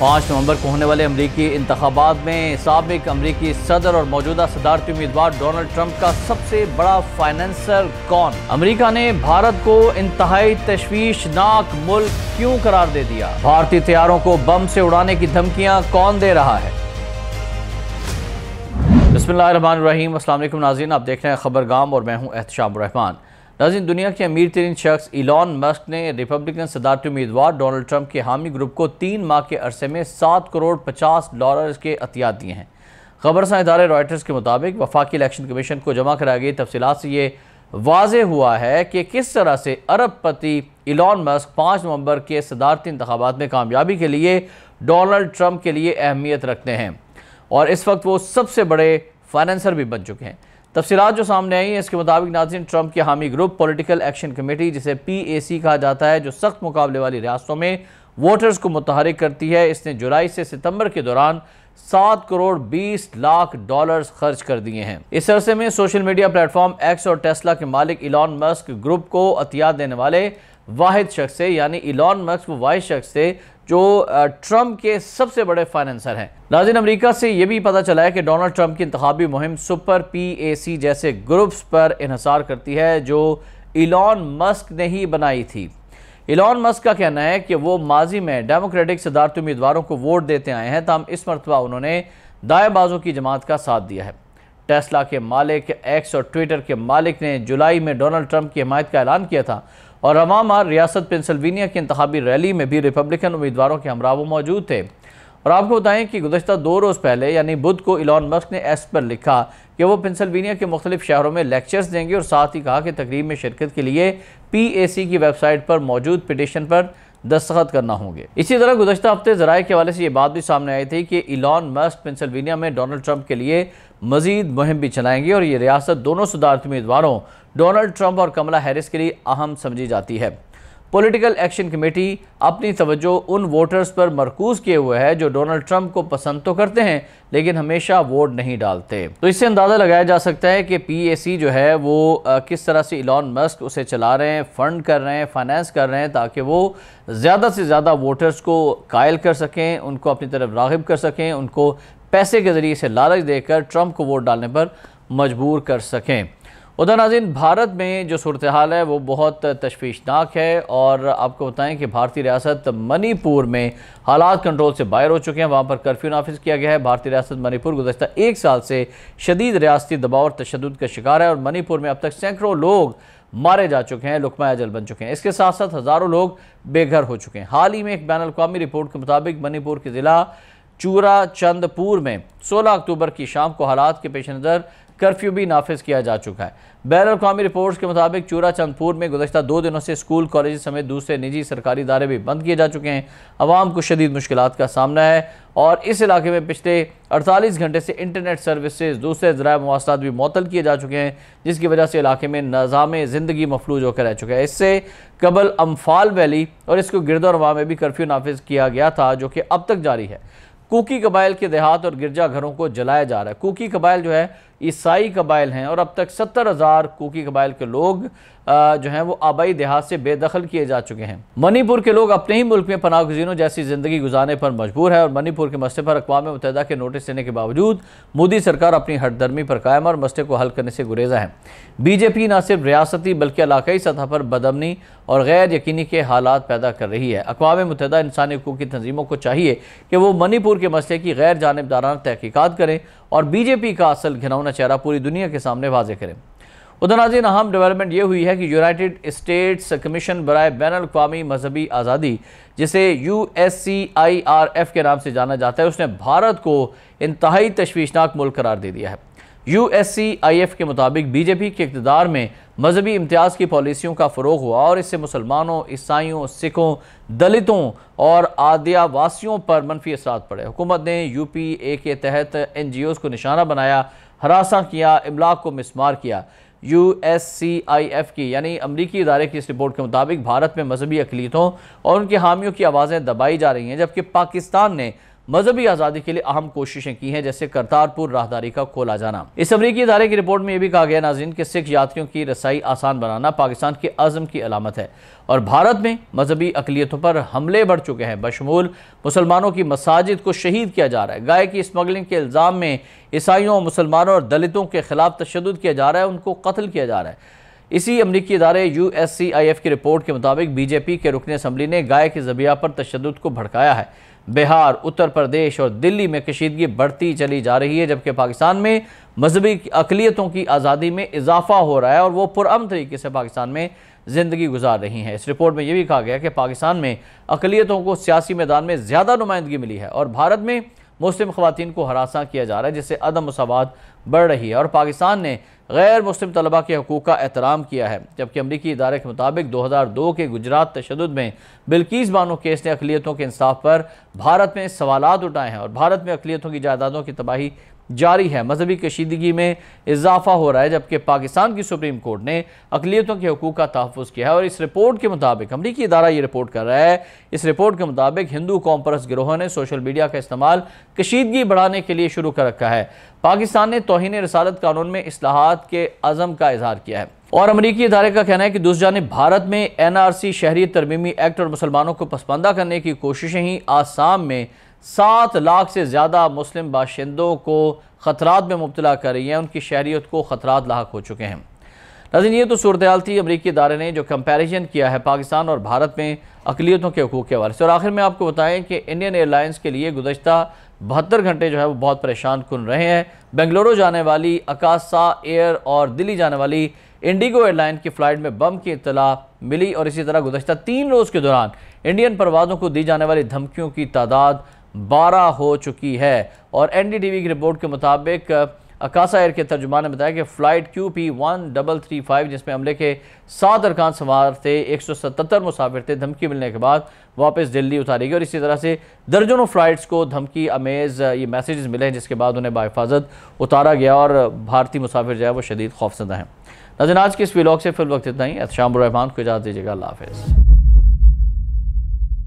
पाँच नवंबर को होने वाले अमरीकी इंतबात में सबक अमरीकी सदर और मौजूदा सदारती उम्मीदवार डोनाल्ड ट्रंप का सबसे बड़ा फाइनेंसर कौन? अमरीका ने भारत को इंतहाई तशवीशनाक मुल्क क्यों करार दे दिया? भारतीय तैयारों को बम से उड़ाने की धमकियाँ कौन दे रहा है? बसमीम असल नाजीन। आप देख रहे हैं खबर गाम और मैं हूँ एहतशाम रहमान। नाजिन दुनिया के अमीर तरीन शख्स इलॉन मस्क ने रिपब्लिकन सदारती उम्मीदवार डोनाल्ड ट्रंप के हामी ग्रुप को तीन माह के अरसे में सात करोड़ पचास डॉलर के अतियात दिए हैं। खबर सा इदारे रॉयटर्स के मुताबिक वफाकी इलेक्शन कमीशन को जमा कराई गई तफसीत से ये वाज हुआ है कि किस तरह से अरबपति इलॉन मस्क पाँच नवंबर के सदारती इंतबात में कामयाबी के लिए डोनाल्ड ट्रंप के लिए अहमियत रखते हैं। और इस वक्त वो सबसे बड़े फाइनेंसर भी बन चुके हैं। तफसीत जो सामने आई हैं, इसके मुताबिक नाजिन ट्रंप के हामी ग्रुप, पॉलिटिकल एक्शन कमेटी, जिसे पी ए सी कहा जाता है, जो सख्त मुकाबले वाली रियासतों में वोटर्स को मुतहरिक करती है। इसने जुलाई से सितंबर के दौरान सात करोड़ बीस लाख डॉलर्स खर्च कर दिए हैं। इस अरसे में सोशल मीडिया प्लेटफॉर्म एक्स और टेस्ला के मालिक इलॉन मस्क ग्रुप को अतियात देने वाले वाहिद शख्स से, यानी इलॉन मस्क वाहिद शख्स थे जो ट्रंप के सबसे बड़े फाइनेंसर हैं। नाजिन अमेरिका से यह भी पता चला है कि डोनाल्ड ट्रंप की इंतबी मुहिम सुपर पी ए सी जैसे ग्रुप्स पर इहसार करती है, जो इलॉन मस्क ने ही बनाई थी। इलॉन मस्क का कहना है कि वो माजी में डेमोक्रेटिक सदारती उम्मीदवारों को वोट देते आए हैं तमाम इस मरतबा उन्होंने दाएँ बाजों की जमात का साथ दिया है। टेस्ला के मालिक, एक्स और ट्विटर के मालिक ने जुलाई में डोनाल्ड ट्रंप की हमायत का ऐलान किया था। और आर रियासत पेंसिल्वेनिया की इंतबी रैली में भी रिपब्लिकन उम्मीदवारों के हमरा मौजूद थे। और आपको बताएँ कि गुजशत दो रोज़ पहले, यानी बुध को इलान मस्क ने एस पर लिखा कि वो पेंसिल्वेनिया के मुख्तलिफ़ शहरों में लेक्चर्स देंगे और साथ ही कहा कि तकरीब में शिरकत के लिए पी ए सी की वेबसाइट पर मौजूद पिटिशन पर दस्तखत करना होंगे। इसी तरह गुजशत हफ़्ते जराये के हवाले से ये बात भी सामने आई थी कि इलॉन मस्क पेंसिल्वेनिया में डोनाल्ड ट्रंप के लिए मजीद मुहिम भी चलाएँगे और ये रियासत दोनों सुधारती उम्मीदवारों, डोनाल्ड ट्रंप और कमला हैरिस के लिए अहम समझी जाती है। पॉलिटिकल एक्शन कमेटी अपनी तवज्जो उन वोटर्स पर मरकूज किए हुए है जो डोनाल्ड ट्रंप को पसंद तो करते हैं, लेकिन हमेशा वोट नहीं डालते। तो इससे अंदाज़ा लगाया जा सकता है कि पीएसी जो है वो किस तरह से इलॉन मस्क उसे चला रहे हैं फंड कर रहे हैं फाइनेंस कर रहे हैं, ताकि वो ज़्यादा से ज़्यादा वोटर्स को कायल कर सकें, उनको अपनी तरफ़ रागब कर सकें, उनको पैसे के ज़रिए से लालच देकर ट्रंप को वोट डालने पर मजबूर कर सकें। उधर नाजिन भारत में जो सूरत हाल है, वो बहुत तशवीशनाक है और आपको बताएँ कि भारतीय रियासत मणिपुर में हालात कंट्रोल से बाहर हो चुके हैं। वहाँ पर कर्फ्यू नाफिज किया गया है। भारतीय रियासत मणिपुर गुजशत एक साल से शदीद रियासती दबाव और तशद का शिकार है और मणिपुर में अब तक सैकड़ों लोग मारे जा चुके हैं, लुकमा अजल बन चुके हैं। इसके साथ साथ हज़ारों लोग बेघर हो चुके हैं। हाल ही में एक बैन अवी रिपोर्ट के मुताबिक मणिपुर के ज़िला चूरा चंदपुर में 16 अक्टूबर की शाम को हालात के पेश नज़र कर्फ्यू भी नाफिज किया जा चुका है। बैर अवी रिपोर्ट्स के मुताबिक चूरा चंदपुर में गुजशत दो दिनों से स्कूल, कॉलेज समेत दूसरे निजी सरकारी इदारे भी बंद किए जा चुके हैं। आवाम को शदीद मुश्किल का सामना है और इस इलाके में पिछले 48 घंटे से इंटरनेट सर्विसेज़, दूसरे ज़रा मवासलात भी मअतल किए जा चुके हैं, जिसकी वजह से इलाके में निज़ाम ज़िंदगी मफलूज होकर रह चुका है। इससे कबल अम्फाल वैली और इसको गिरदोरवा में भी कर्फ्यू नाफिज किया गया था, जो कि अब तक जारी है। कुकी कबाइल के देहात और गिरजा घरों को जलाया जा रहा है। कुकी कबाइल जो है ईसाई कबाइल हैं और अब तक सत्तर हज़ार कुकी कबाइल के लोग जो हैं वो आबाई देहात से बेदखल किए जा चुके हैं। मणिपुर के लोग अपने ही मुल्क में पनाह गुजीनों जैसी ज़िंदगी गुजारने पर मजबूर है और मणिपुर के मसले पर अकवा मुतहदा के नोटिस देने के बावजूद मोदी सरकार अपनी हटदर्मी पर कायम और मसले को हल करने से गुरेजा है। बीजेपी न सिर्फ़ रियासती बल्कि इलाकई सतह पर बदमनी और गैर यकीनी के हालात पैदा कर रही है। अकवा मुतहदा इंसानी हकूक की तंजीमों को चाहिए कि वो मणिपुर के मसले की गैर जानबदाराना तहकीक़त करें और बीजेपी का असल घिनौना चेहरा पूरी दुनिया के सामने वाजे करें। उधर नाजीन अहम डेवलपमेंट ये हुई है कि यूनाइटेड स्टेट्स कमीशन बरए बैन अवी मजहबी आज़ादी, जिसे U S C I R F के नाम से जाना जाता है, उसने भारत को इंतहाई तशवीशनाक मुल्क करार दे दिया है। U S C I F के मुताबिक बीजेपी के इकतदार में मजहबी इम्तियाज़ की पॉलिसियों का फ़रोग हुआ और इससे मुसलमानों, ईसाइयों, सिखों, दलितों और आदियावासियों पर मनफी असरा पड़े। हुकूमत ने यू पी ए के तहत एन जी ओज़ को निशाना बनाया, हरासा किया, इमलाक को मिसमार किया। U S C I F की, यानी अमरीकी इदारे की इस रिपोर्ट के मुताबिक भारत में मजहबी अकलीतों और उनकी हामियों की आवाज़ें दबाई जा रही हैं, जबकि पाकिस्तान ने मजहबी आज़ादी के लिए अहम कोशिशें की हैं, जैसे करतारपुर राहदारी का खोला जाना। इस अमरीकी इदारे की रिपोर्ट में यह भी कहा गया नाजिन के सिख यात्रियों की रसाई आसान बनाना पाकिस्तान के अज़म की अलामत है। और भारत में मजहबी अकलीतों पर हमले बढ़ चुके हैं। बशमूल मुसलमानों की मसाजिद को शहीद किया जा रहा है। गाय की स्मगलिंग के इल्ज़ाम में ईसाइयों, मुसलमानों और दलितों के खिलाफ तशद किया जा रहा है, उनको कत्ल किया जा रहा है। इसी अमरीकी इदारे U S C I F की रिपोर्ट के मुताबिक बीजेपी के रुकन असम्बली ने गाय के जबिया पर तशद को भड़काया है। बिहार, उत्तर प्रदेश और दिल्ली में कशीदगी बढ़ती चली जा रही है, जबकि पाकिस्तान में मजहबी अकलीतों की आज़ादी में इजाफा हो रहा है और वो पुरअम तरीके से पाकिस्तान में ज़िंदगी गुजार रही हैं। इस रिपोर्ट में यह भी कहा गया कि पाकिस्तान में अकलीतों को सियासी मैदान में ज़्यादा नुमाइंदगी मिली है और भारत में मुस्लिम खुवान को हरासा किया जा रहा है, जिससे अदम मसावत बढ़ रही है। और पाकिस्तान ने गैर मुस्लिम तलबा के हकूक़ का एहतराम किया है, जबकि अमरीकी इदारे के मुताबिक दो हज़ार दो के गुजरात तशद में बिल्किस बानो केस ने अकलीतों के इंसाफ पर भारत में सवाल उठाए हैं और भारत में अकलीतों की जायदादों की तबाही जारी है। मजहबी कशीदगी में इजाफा हो रहा है, जबकि पाकिस्तान की सुप्रीम कोर्ट ने अकलीतों के हकूक़ का तहफ़ किया है और इस रिपोर्ट के मुताबिक, अमरीकी इदारा ये रिपोर्ट कर रहा है, इस रिपोर्ट के मुताबिक हिंदू कॉम्परस गिरोह ने सोशल मीडिया का इस्तेमाल कशीदगी बढ़ाने के लिए शुरू कर रखा है। पाकिस्तान ने तोहन रसालत कानून में असलाहत के अज़म का इजहार किया है। और अमरीकी इदारे का कहना है कि दूसरी जानब, भारत में एन आर सी शहरी तरमीमी एक्ट और मुसलमानों को पसमानदा करने की कोशिशें ही आसाम में सात लाख से ज़्यादा मुस्लिम बाशिंदों को ख़तरात में मुबतला कर रही हैं। उनकी शहरीत को ख़तरात लाक हो चुके हैं। नाजिन ये तो सूरत हाल थी अमरीकी इदारे ने जो कंपेरिजन किया है पाकिस्तान और भारत में अकलीतों के हकूक़ के हवाले से। और आखिर में आपको बताएँ कि इंडियन एयरलाइंस के लिए गुजशत बहत्तर घंटे जो है वो बहुत परेशान कन रहे हैं। बेंगलुरु जाने वाली अकासा एयर और दिल्ली जाने वाली इंडिगो एयरलाइन की फ़्लाइट में बम की इतला मिली और इसी तरह गुजशत तीन रोज़ के दौरान इंडियन परवाज़ों को दी जाने वाली धमकियों की तादाद बारह हो चुकी है। और एन डी टी वी की रिपोर्ट के मुताबिक अकासा एयर के तर्जुमान ने बताया कि flight Q P one double three five जिसमें हमले के सात अरकान सवार थे, एक सौ सतहत्तर मुसाफिर थे, धमकी मिलने के बाद वापस दिल्ली उतारी गई। और इसी तरह से दर्जनों फ़्लाइट्स को धमकी अमेज़ ये मैसेजेस मिले हैं, जिसके बाद उन्हें बाहिफाजत उतारा गया और भारतीय मुसाफिर जो है वो शदीद खौफसदा हैं। नज़र आज के इस व्लॉग से फिर वक्त इतना ही। शाम रहमान को इजाज़त दीजिएगा। अल्लाह हाफ़